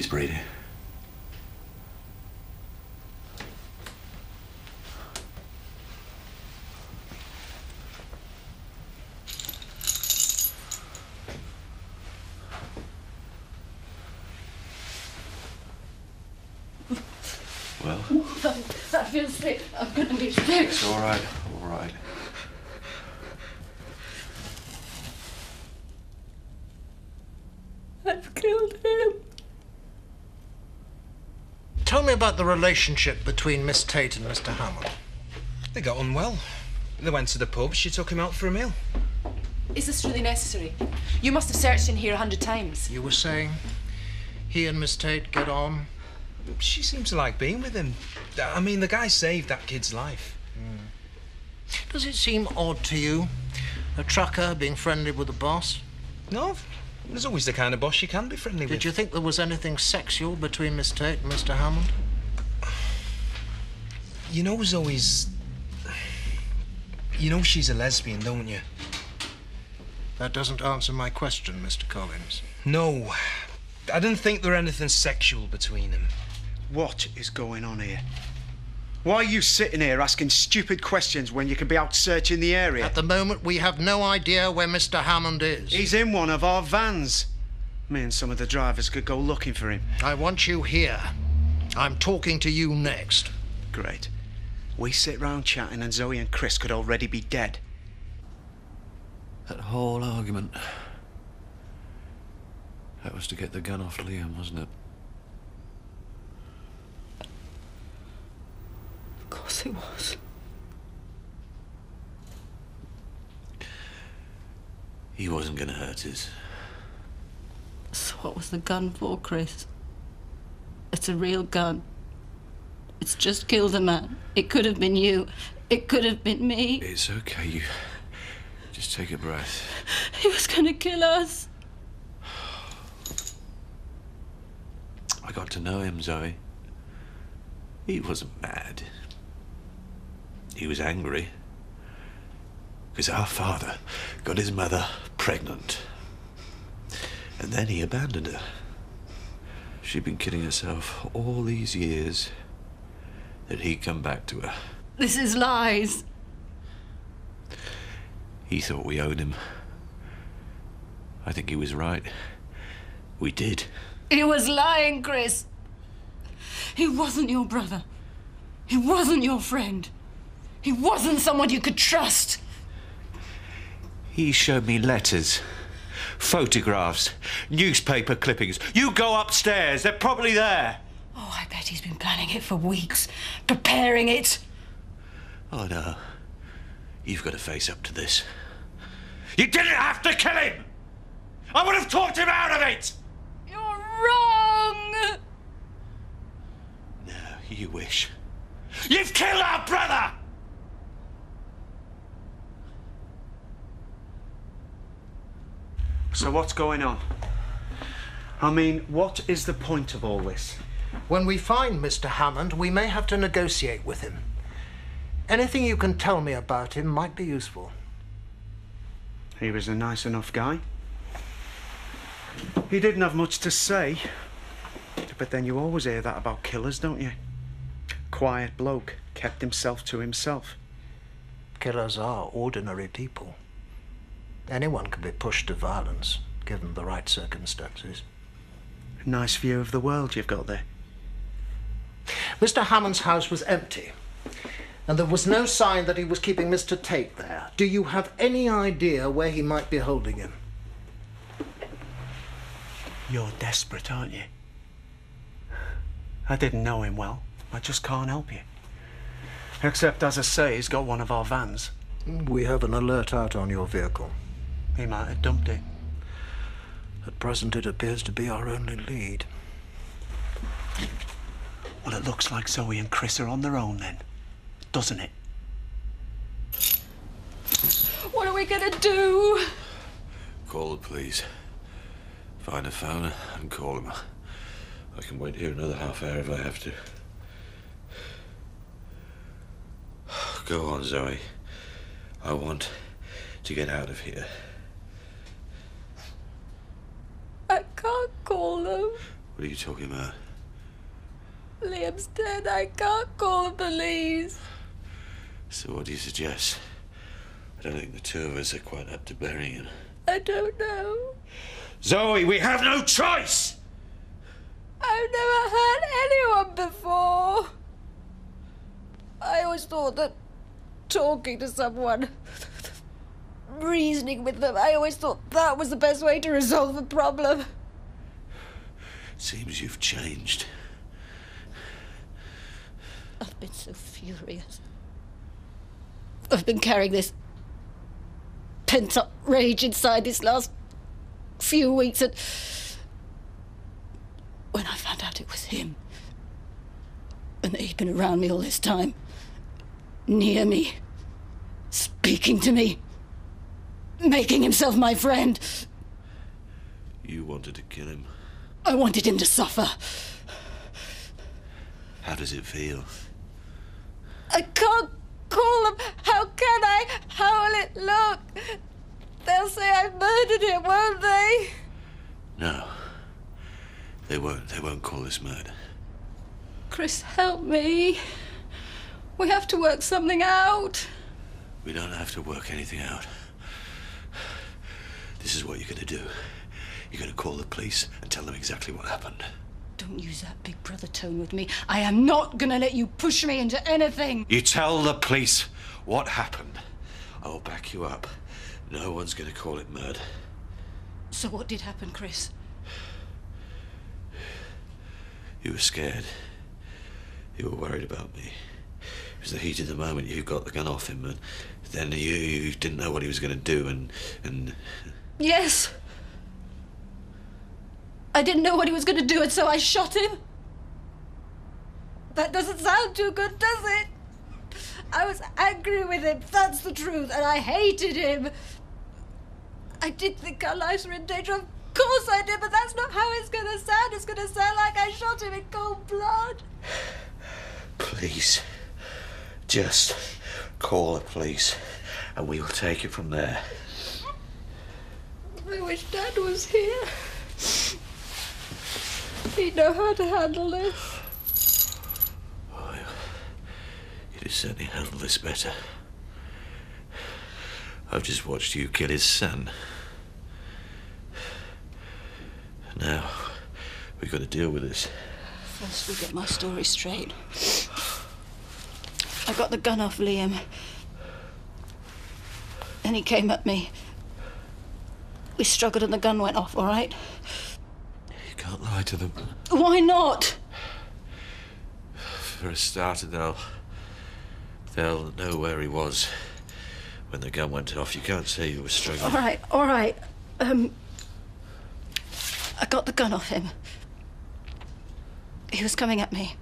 He's Brady. Well, That, feels sick. I'm gonna be sick. it's all right. I've killed him. Tell me about the relationship between Miss Tate and Mr. Hammond. They got on well. They went to the pub. She took him out for a meal. Is this really necessary? You must have searched in here a hundred times. You were saying he and Miss Tate get on? She seems to like being with him. I mean, the guy saved that kid's life. Hmm. Does it seem odd to you? A trucker being friendly with a boss? No, there's always the kind of boss you can be friendly with. Did you think there was anything sexual between Miss Tate and Mr. Hammond? You know, there's always. You know she's a lesbian, don't you? That doesn't answer my question, Mr. Collins. No. I didn't think there anything sexual between them. What is going on here? Why are you sitting here asking stupid questions when you could be out searching the area? At the moment, we have no idea where Mr. Hammond is. He's in one of our vans. Me and some of the drivers could go looking for him. I want you here. I'm talking to you next. Great. We sit round chatting and Zoe and Chris could already be dead. That whole argument. That was to get the gun off Liam, wasn't it? Of course it was. He wasn't gonna hurt us. So what was the gun for, Chris? It's a real gun. It's just killed a man. It could have been you. It could have been me. It's okay, you. Just take a breath. He was gonna kill us. I got to know him, Zoe. He wasn't mad. He was angry. Because our father got his mother pregnant. And then he abandoned her. She'd been kidding herself all these years that he'd come back to her. This is lies. He thought we owed him. I think he was right. We did. He was lying, Chris. He wasn't your brother. He wasn't your friend. He wasn't someone you could trust. He showed me letters, photographs, newspaper clippings. You go upstairs, they're probably there. Oh, I bet he's been planning it for weeks, preparing it. Oh no. You've got to face up to this. You didn't have to kill him! I would have talked him out of it! You're wrong. No, you wish. You've killed our brother! So what's going on? I mean, what is the point of all this? When we find Mr. Hammond, we may have to negotiate with him. Anything you can tell me about him might be useful. He was a nice enough guy. He didn't have much to say. But then you always hear that about killers, don't you? Quiet bloke, kept himself to himself. Killers are ordinary people. Anyone can be pushed to violence, given the right circumstances. Nice view of the world you've got there. Mr. Hammond's house was empty, and there was no sign that he was keeping Mr. Tate there. Do you have any idea where he might be holding him? You're desperate, aren't you? I didn't know him well. I just can't help you. Except, as I say, he's got one of our vans. We have an alert out on your vehicle. He might have dumped it. At present, it appears to be our only lead. Well, it looks like Zoe and Chris are on their own then, doesn't it? What are we gonna do? Call the police. Find a phone and call them. I can wait here another half hour if I have to. Go on, Zoe. I want to get out of here. I can't call them. What are you talking about? Liam's dead. I can't call the police. So what do you suggest? I don't think the two of us are quite up to burying him. I don't know. Zoe, we have no choice! I've never hurt anyone before. I always thought that talking to someone, reasoning with them, I always thought that was the best way to resolve a problem. Seems you've changed. I've been so furious. I've been carrying this pent up rage inside this last few weeks, and when I found out it was him, and that he'd been around me all this time, near me, speaking to me, making himself my friend, You wanted to kill him. I wanted him to suffer. How does it feel? I can't call them. How can I? How will it look? They'll say I murdered him, won't they? No. They won't. They won't call this murder. Chris, help me. We have to work something out. We don't have to work anything out. This is what you're going to do. You're going to call the police and tell them exactly what happened. Don't use that big brother tone with me. I am not gonna let you push me into anything. You tell the police what happened. I will back you up. No one's going to call it murder. So, what did happen, Chris? You were scared. You were worried about me. It was the heat of the moment. You got the gun off him, and then you, you didn't know what he was going to do, and and Yes. I didn't know what he was gonna do, and so I shot him. That doesn't sound too good, does it? I was angry with him, that's the truth, and I hated him. I did think our lives were in danger, of course I did, but that's not how it's gonna sound. It's gonna sound like I shot him in cold blood. please, just call the police, and we will take it from there. I wish Dad was here. He'd know how to handle this. You'd have certainly handled this better. I've just watched you kill his son. Now, we've got to deal with this. First, we get my story straight. I got the gun off Liam. Then he came at me. We struggled and the gun went off, all right? You can't lie to them. Why not? For a starter, they'll they'll know where he was when the gun went off. You can't say you were struggling. All right, all right. Um, I got the gun off him. He was coming at me.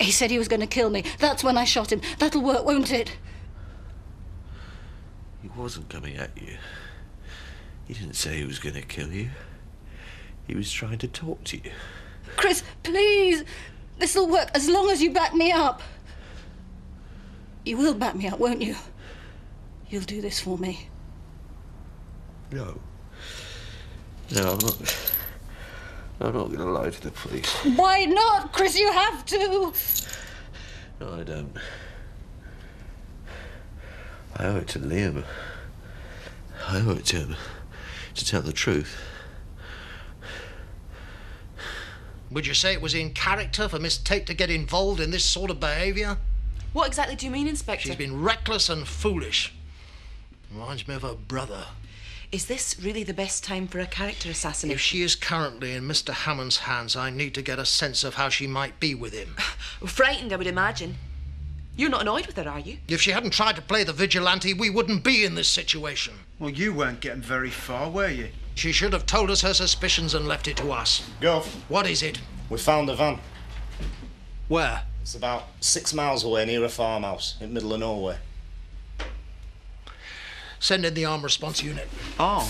He said he was going to kill me. That's when I shot him. That'll work, won't it? He wasn't coming at you. He didn't say he was going to kill you. He was trying to talk to you. Chris, please. This'll work as long as you back me up. You will back me up, won't you? You'll do this for me. No. No, I'm not. I'm not going to lie to the police. Why not, Chris? You have to. No, I don't. I owe it to Liam. I owe it to him to tell the truth. Would you say it was in character for Miss Tate to get involved in this sort of behaviour? What exactly do you mean, Inspector? She's been reckless and foolish. Reminds me of her brother. Is this really the best time for a character assassination? If she is currently in Mr. Hammond's hands, I need to get a sense of how she might be with him. Frightened, I would imagine. You're not annoyed with her, are you? If she hadn't tried to play the vigilante, we wouldn't be in this situation. Well, you weren't getting very far, were you? She should have told us her suspicions and left it to us. Gov, What is it? we found the van. Where? It's about six miles away near a farmhouse in middle of nowhere. Send in the armed response unit. Oh,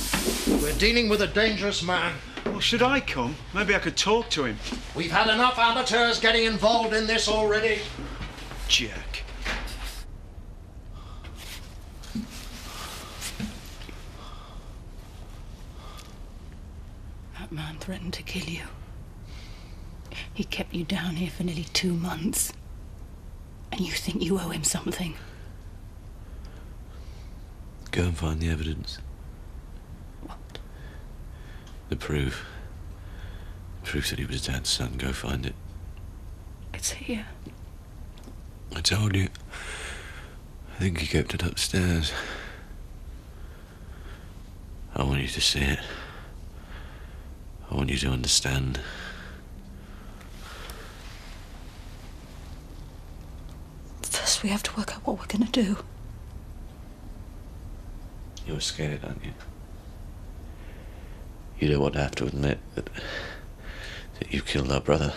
We're dealing with a dangerous man. well, should I come? Maybe I could talk to him. We've had enough amateurs getting involved in this already. Jerk. That man threatened to kill you. He kept you down here for nearly two months. And you think you owe him something? Go and find the evidence. What? The proof. The proof that he was Dad's son. Go find it. It's here. I told you. I think he kept it upstairs. I want you to see it. I want you to understand. First, we have to work out what we're gonna do. You're scared, aren't you? You don't want to have to admit that, that you killed our brother.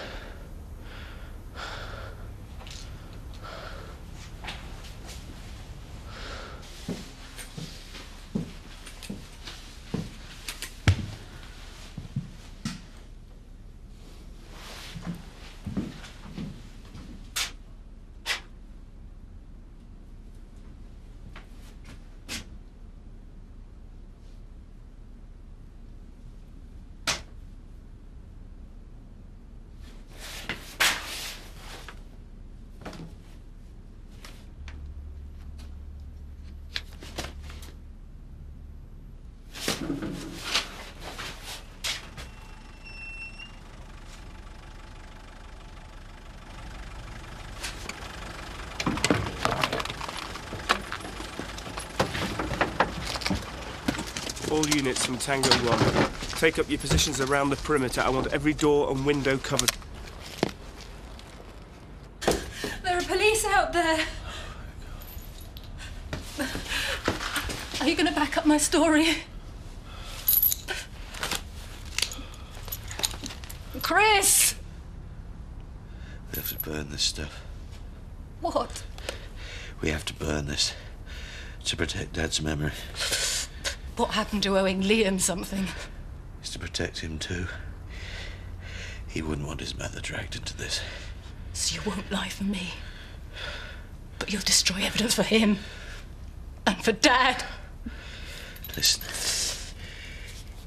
All units from Tango 1. Take up your positions around the perimeter. I want every door and window covered. There are police out there. Are you gonna back up my story? Chris! We have to burn this stuff. What? We have to burn this to protect Dad's memory. What happened to owing Liam something? It's to protect him too. He wouldn't want his mother dragged into this. So you won't lie for me. But you'll destroy evidence for him. And for Dad. Listen.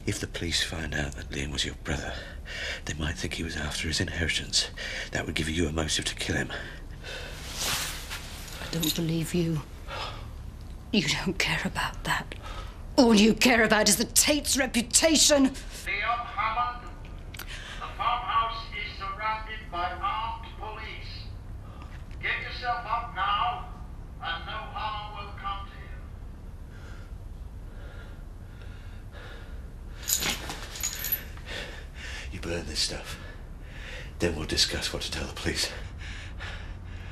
If the police find out that Liam was your brother, they might think he was after his inheritance. That would give you a motive to kill him. I don't believe you. You don't care about that. All you care about is the Tate's reputation. Liam Hammond, the farmhouse is surrounded by armed police. Get yourself up now, and no harm will come to you. You burn this stuff. Then we'll discuss what to tell the police.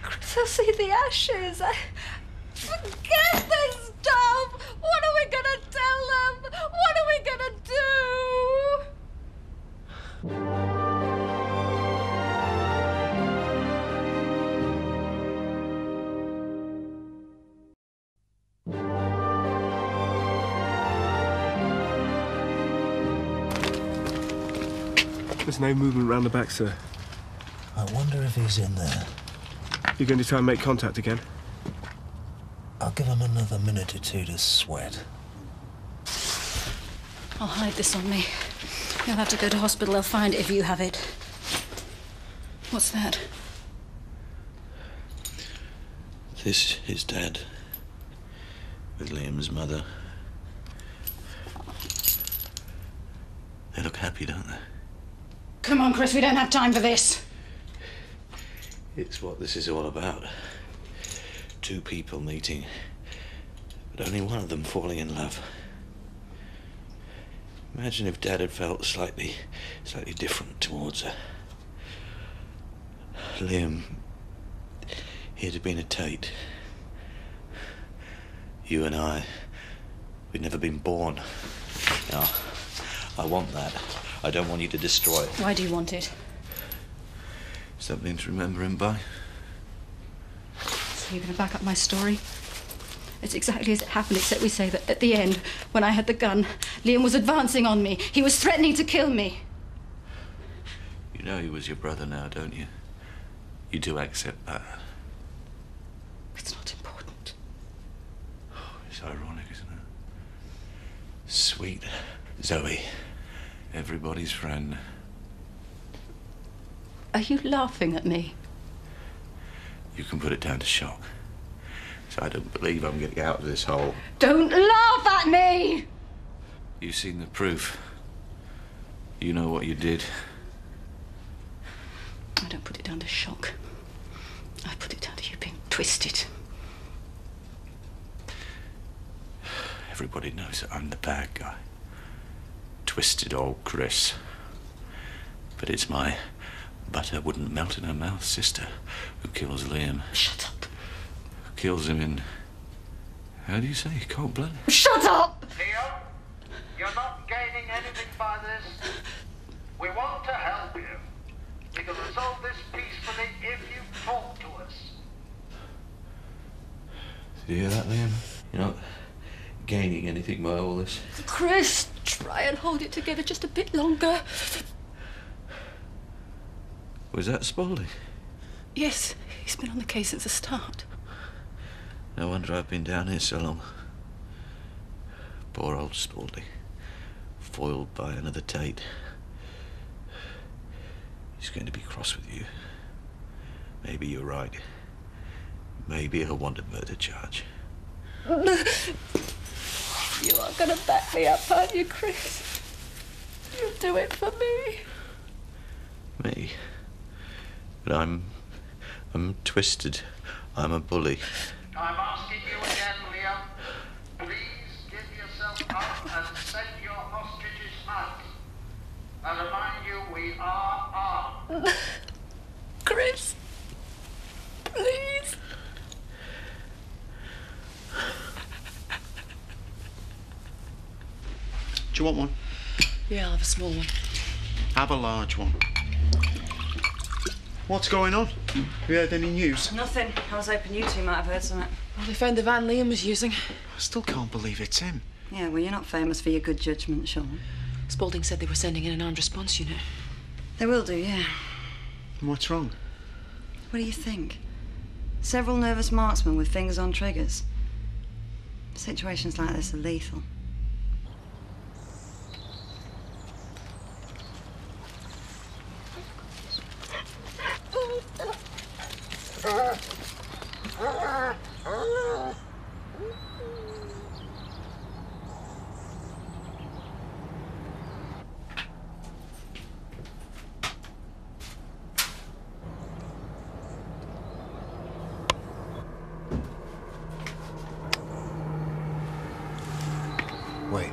Chris, I'll see the ashes. I... Forget this There's no movement round the back, sir. I wonder if he's in there. You're going to try and make contact again? I'll give him another minute or two to sweat. I'll hide this on me. You'll have to go to hospital. They'll find it if you have it. What's that? This is Dad. With Liam's mother. They look happy, don't they? Come on, Chris, we don't have time for this. It's what this is all about. Two people meeting, but only one of them falling in love. Imagine if Dad had felt slightly, slightly different towards her. Liam, he'd have been a Tate. You and I, we'd never been born. Now, I want that. I don't want you to destroy it. Why do you want it? Something to remember him by. So you're going to back up my story? It's exactly as it happened, except we say that at the end, when I had the gun, Liam was advancing on me. He was threatening to kill me. You know he was your brother now, don't you? You do accept that. It's not important. Oh, It's ironic, isn't it? Sweet Zoe. Everybody's friend. Are you laughing at me? You can put it down to shock. So I don't believe I'm getting out of this hole. Don't laugh at me! You've seen the proof. You know what you did. I don't put it down to shock. I put it down to you being twisted. Everybody knows that I'm the bad guy. Twisted old Chris. But it's my butter wouldn't melt in her mouth sister who kills Liam. Shut up. Who kills him in. How do you say? Cold blood? Shut up! Leo, you're not gaining anything by this. We want to help you. We can resolve this peacefully if you talk to us. Do you hear that, Liam? You're not gaining anything by all this. Chris, try and hold it together just a bit longer. Was that Spaulding? Yes, he's been on the case since the start. No wonder I've been down here so long. Poor old Spaulding. Foiled by another Tate. He's going to be cross with you. Maybe you're right. Maybe he'll want a murder charge. You are going to back me up, aren't you, Chris? You'll do it for me. Me? But I'm. I'm twisted. I'm a bully. I'm asking you again, Liam. Please give yourself up and send your hostages out. I remind you, we are armed. Chris, please. Do you want one? Yeah, I'll have a small one. Have a large one. What's going on? Have you heard any news? Nothing. I was hoping you two might have heard something. Well, they found the van Liam was using. I still can't believe it's him. Yeah, well, you're not famous for your good judgment, Sean. Spaulding said they were sending in an armed response unit. They will do, yeah. And What's wrong? What do you think? Several nervous marksmen with fingers on triggers. Situations like this are lethal. Wait.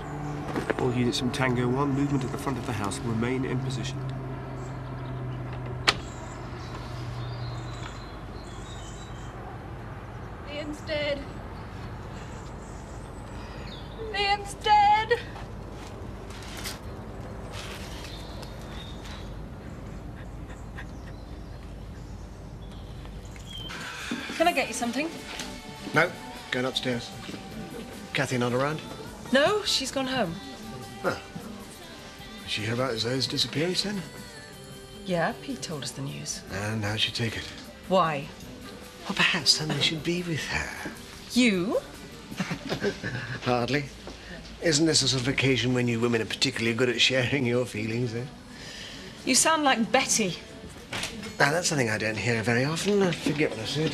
All units from Tango 1, movement at the front of the house. Remain in position. Liam's dead. Liam's dead. Can I get you something? No, going upstairs. Kathy not around? No, she's gone home. Huh. Did she hear about Zoe's disappearance then? Yeah, Pete told us the news. And how'd she take it? Why? Well, perhaps somebody should be with her. You? Hardly. Isn't this a sort of occasion when you women are particularly good at sharing your feelings, eh? You sound like Betty. Now, that's something I don't hear very often. I forget what I said.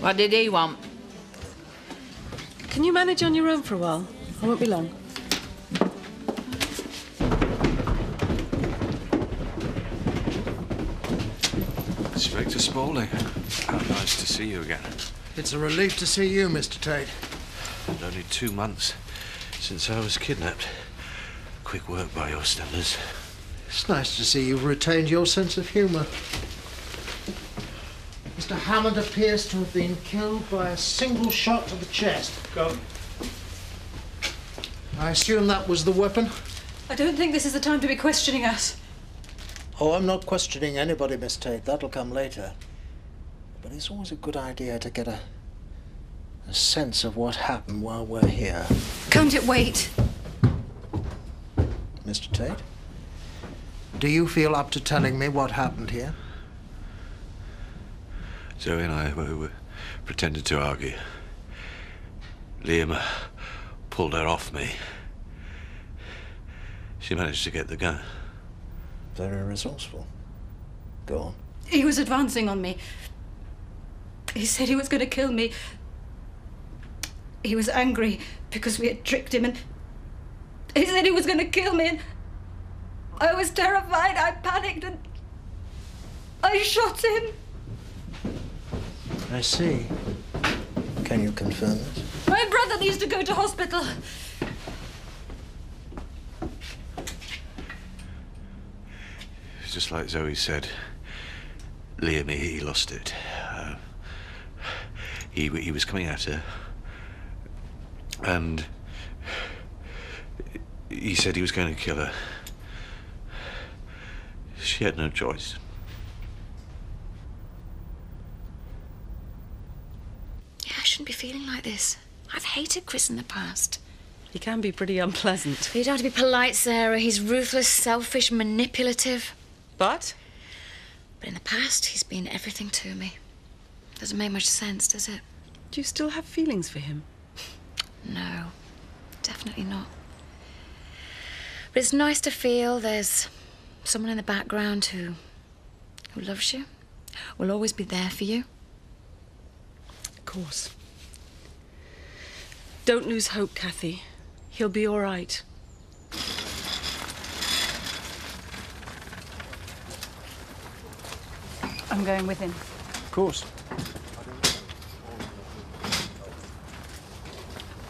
What did he want? Can you manage on your own for a while? I won't be long. Spaulding. How nice to see you again. It's a relief to see you, Mr. Tate. And only two months since I was kidnapped. Quick work by your standards. It's nice to see you've retained your sense of humour. Mr. Hammond appears to have been killed by a single shot to the chest. Go. I assume that was the weapon? I don't think this is the time to be questioning us. Oh, I'm not questioning anybody, Miss Tate. That'll come later. But it's always a good idea to get a, a sense of what happened while we're here. Can't it wait? Mr. Tate? Do you feel up to telling me what happened here? Zoe and I were, were pretended to argue. Liam uh, pulled her off me. She managed to get the gun. Very resourceful. Go on. He was advancing on me. He said he was going to kill me. He was angry because we had tricked him and he said he was going to kill me and I was terrified. I panicked and I shot him. I see. Can you confirm this? My brother needs to go to hospital. It's just like Zoe said. Liam, he, he lost it. Uh, he, he was coming at her. And he said he was going to kill her. She had no choice. Yeah, I shouldn't be feeling like this. I've hated Chris in the past. He can be pretty unpleasant. You don't have to be polite, Sarah. He's ruthless, selfish, manipulative. But? But in the past, he's been everything to me. Doesn't make much sense, does it? Do you still have feelings for him? No, definitely not. But it's nice to feel there's someone in the background who who loves you, will always be there for you. Of course. Don't lose hope, Kathy. He'll be all right. I'm going with him. Of course.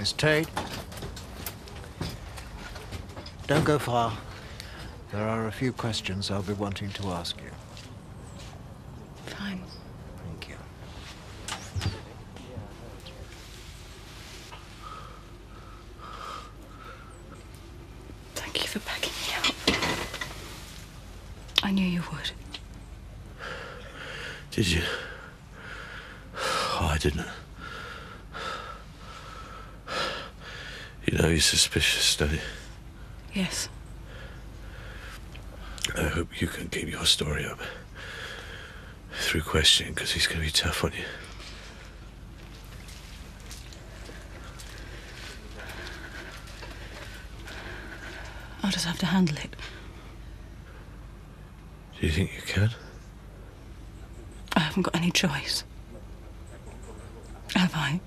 Miss Tate. Don't go far. There are a few questions I'll be wanting to ask you. Fine. Thank you. Thank you for backing me up. I knew you would. Did you? Oh, I didn't. You know he's suspicious, don't you? Yes. I hope you can keep your story up through questioning, because he's going to be tough on you. I'll just have to handle it. Do you think you can? I haven't got any choice. Have I?